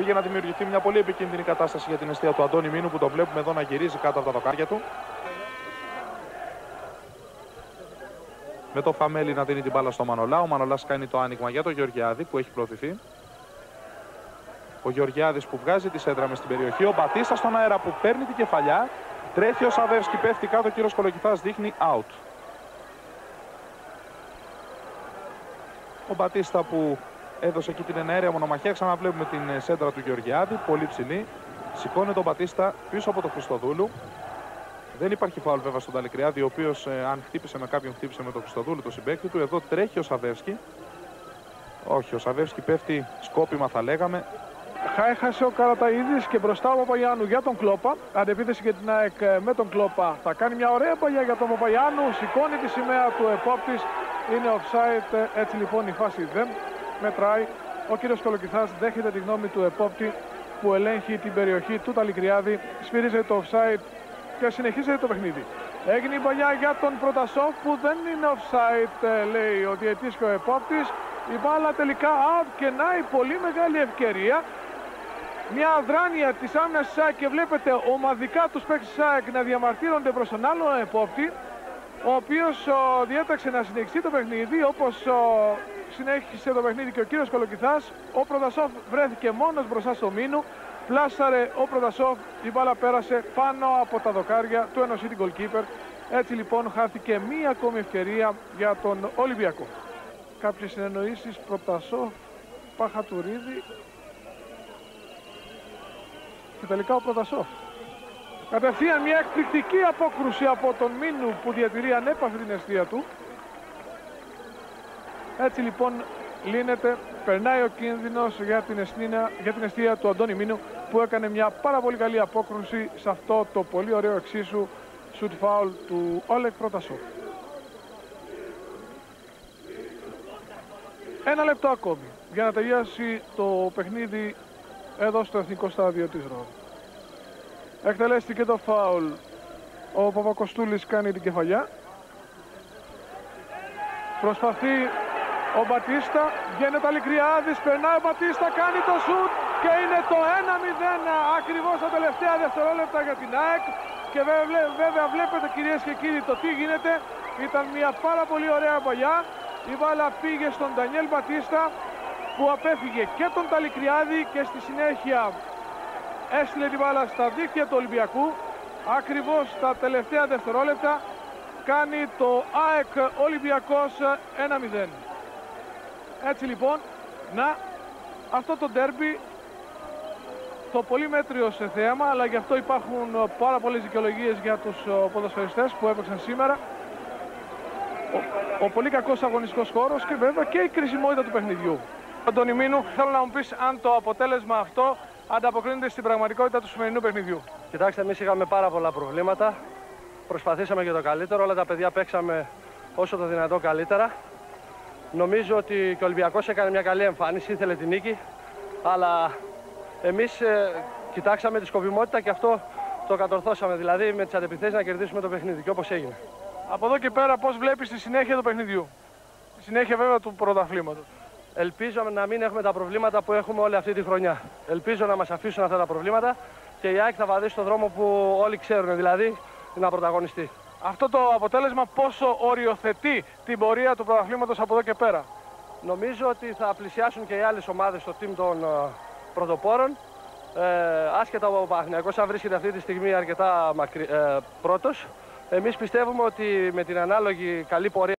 Πήγε να δημιουργηθεί μια πολύ επικίνδυνη κατάσταση για την αιστεία του Αντώνη Μίνου που το βλέπουμε εδώ να γυρίζει κάτω από τα δοκάρια του. Με το Φαμέλι να δίνει την μπάλα στο Μανολά. Ο Μανολάς κάνει το άνοιγμα για τον Γεωργιάδη που έχει προωθηθεί. Ο Γεωργιάδης που βγάζει τη σέντρα με στην περιοχή. Ο Μπατίστα στον αέρα που παίρνει την κεφαλιά. Τρέχει ο Σαβεύσκι, πέφτει κάτω. Ο κύριος Κολοκυθάς δείχνει out. Ο Μπατίστα που έδωσε εκεί την εναέρια μονομαχία. Ξαναβλέπουμε την ε, σέντρα του Γεωργιάδη, πολύ ψηλή. Σηκώνει τον Μπατίστα πίσω από τον Χριστοδούλου. Δεν υπάρχει φάουλ βέβαια στον Ταλικριάδη, ο οποίος ε, αν χτύπησε με κάποιον, χτύπησε με τον Χριστοδούλου, το συμπέκτη του. Εδώ τρέχει ο Σαβεύσκι. Όχι, ο Σαβεύσκι πέφτει σκόπιμα, θα λέγαμε. Έχασε ο Καραταίδης και μπροστά ο Παπαγιάννου για τον Κλόπα. Αντεπίθεση για την ΑΕΚ ε, με τον Κλόπα. Θα κάνει μια ωραία παλιά για τον Παπαγιάννου. Σηκώνει τη σημαία του επόπτης. Είναι offside. Έτσι λοιπόν η φάση δεν μετράει. Ο κύριος Κολοκυθάς δέχεται τη γνώμη του επόπτη που ελέγχει την περιοχή του Ταλικριάδη. Σφυρίζεται το offside και συνεχίζεται το παιχνίδι. Έγινε η παλιά για τον Πρωτασόφ που δεν είναι offside, ε, λέει ο διαιτής και ο επόπτης. Η μπάλα τελικά out και να η πολύ μεγάλη ευκαιρία. Μια αδράνεια της άμυνας ΣΑΚ και βλέπετε ομαδικά τους παίκτες ΣΑΚ να διαμαρτύρονται προς τον άλλο επόπτη ο οποίος διέταξε να συνεχιστεί το παιχνίδι όπως συνέχισε το παιχνίδι και ο κύριος Κολοκυθάς. Ο Προδασόφ βρέθηκε μόνος μπροστά στο Μίνου. Πλάσαρε ο Προδασόφ, η μπάλα πέρασε πάνω από τα δοκάρια του Ενωσίτη goalkeeper. Έτσι λοιπόν χάθηκε μία ακόμη ευκαιρία για τον Ολυμπιακό. Κάποιες συνεννοήσεις Προτασόφ, Παχατουρίδη και τελικά ο Προτασόφ. Κατευθείαν μια εκπληκτική απόκρουση από τον Μίνου που διατηρεί ανέπαφη την αιστεία του. Έτσι λοιπόν λύνεται, περνάει ο κίνδυνος για την, αιστεία, για την αιστεία του Αντώνη Μίνου που έκανε μια πάρα πολύ καλή απόκρουση σε αυτό το πολύ ωραίο εξίσου σουτ φάουλ του Όλεκ Πρότασο. Ένα λεπτό ακόμη για να τελειώσει το παιχνίδι εδώ στο εθνικό στάδιο της Ρόδου. Εκτελέστηκε το φάουλ. Ο Παπακοστούλης κάνει την κεφαλιά. Προσπαθεί ο Μπατίστα. Βγαίνει ο Λικριάδης. Περνάει ο Μπατίστα. Κάνει το σουτ. Και είναι το 1-0 ακριβώς τα τελευταία δευτερόλεπτα για την ΑΕΚ. Και βέβαια βλέπετε κυρίες και κύριοι το τι γίνεται. Ήταν μια πάρα πολύ ωραία παλιά. Η μπάλα πήγε στον Ντανιέλ Μπατίστα που απέφυγε και τον Ταλικριάδη και στη συνέχεια έστειλε την μπάλα στα δίκτυα του Ολυμπιακού ακριβώς τα τελευταία δευτερόλεπτα κάνει το ΑΕΚ Ολυμπιακός 1-0 έτσι λοιπόν να αυτό το ντέρμπι το πολύ μέτριο σε θέαμα αλλά γι' αυτό υπάρχουν πάρα πολλές δικαιολογίες για τους ποδοσφαιριστές που έπαιξαν σήμερα ο, ο πολύ κακός αγωνιστικός χώρος και βέβαια και η κρισιμότητα του παιχνιδιού Αντώνη Μίνου, θέλω να μου πεις αν το αποτέλεσμα αυτό ανταποκρίνεται στην πραγματικότητα του σημερινού παιχνιδιού. Κοιτάξτε, εμείς είχαμε πάρα πολλά προβλήματα. Προσπαθήσαμε για το καλύτερο. Όλα τα παιδιά παίξαμε όσο το δυνατό καλύτερα. Νομίζω ότι και ο Ολυμπιακός έκανε μια καλή εμφάνιση, ήθελε την νίκη. Αλλά εμείς ε, κοιτάξαμε τη σκοπιμότητα και αυτό το κατορθώσαμε. Δηλαδή με τις αντεπιθέσεις να κερδίσουμε το παιχνίδι και όπως έγινε. Από εδώ και πέρα πώς βλέπεις τη συνέχεια του παιχνιδιού; Τη συνέχεια βέβαια του πρωταθλήματος. Ελπίζω να μην έχουμε τα προβλήματα που έχουμε όλη αυτή τη χρονιά. Ελπίζω να μας αφήσουν αυτά τα προβλήματα και η ΑΕΚ θα βαδίσει στον δρόμο που όλοι ξέρουν, δηλαδή να πρωταγωνιστεί. Αυτό το αποτέλεσμα πόσο οριοθετεί την πορεία του πρωταθλήματος από εδώ και πέρα; Νομίζω ότι θα πλησιάσουν και οι άλλες ομάδες στο team των uh, πρωτοπόρων. Ε, άσχετα ο Παναθηναϊκός αν βρίσκεται αυτή τη στιγμή αρκετά μακρι, ε, πρώτος, εμείς πιστεύουμε ότι με την ανάλογη καλή πορεία